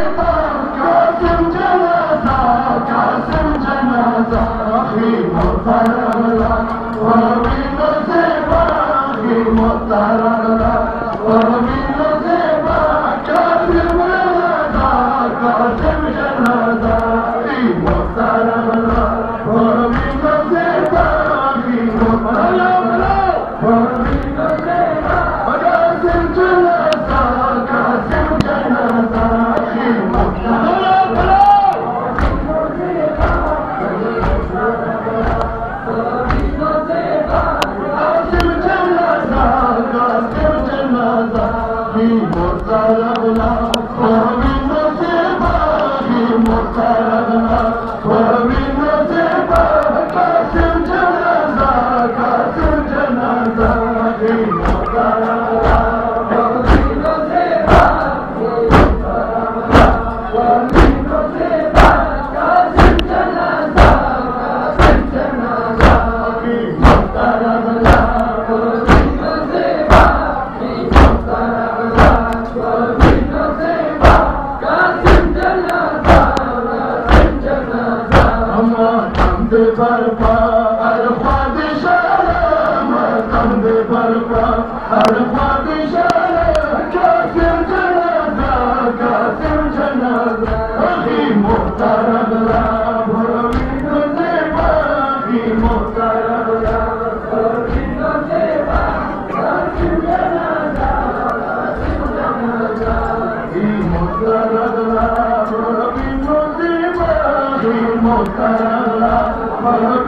Empire. দুর্বার لا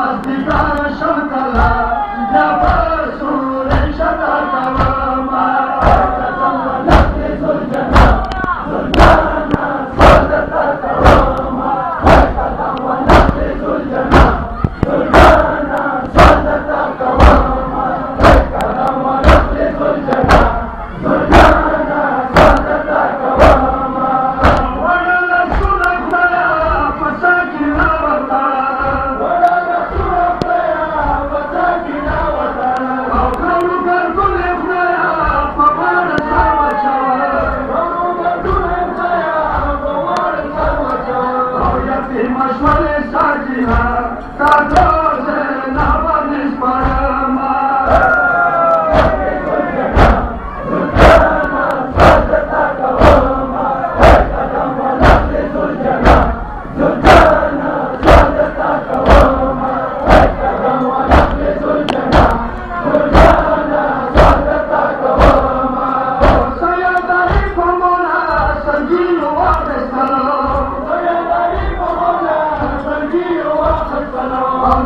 I Mazda.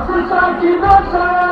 Afrika, die Nation!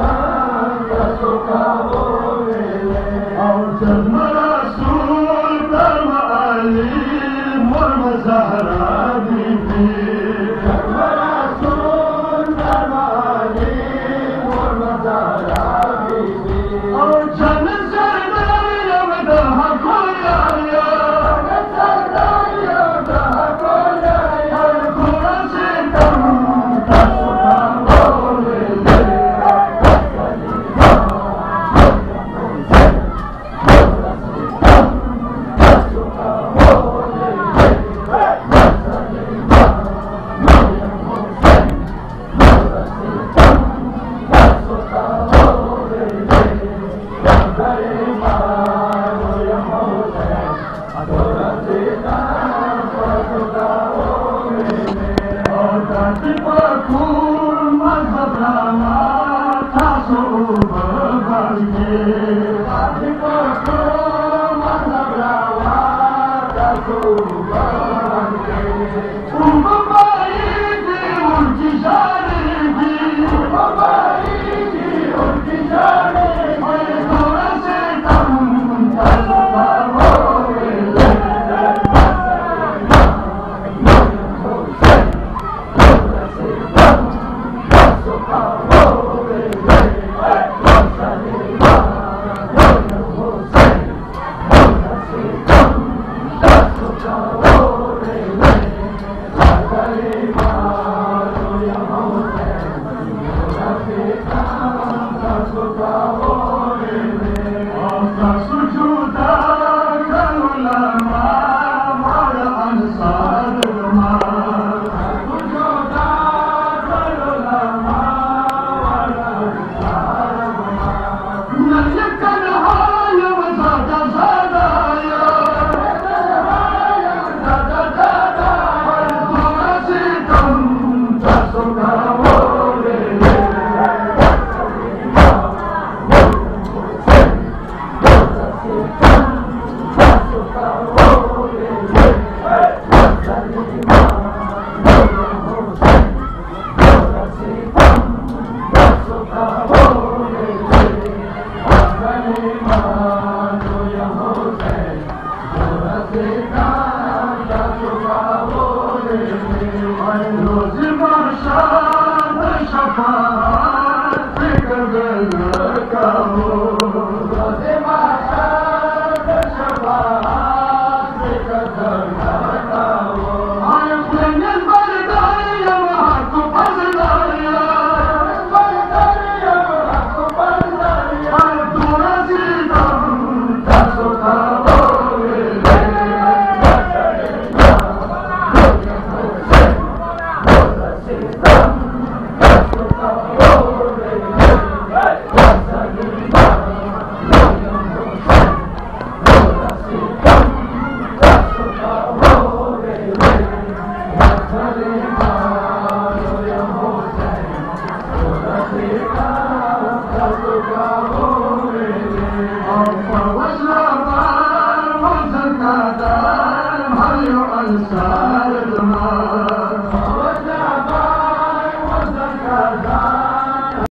canta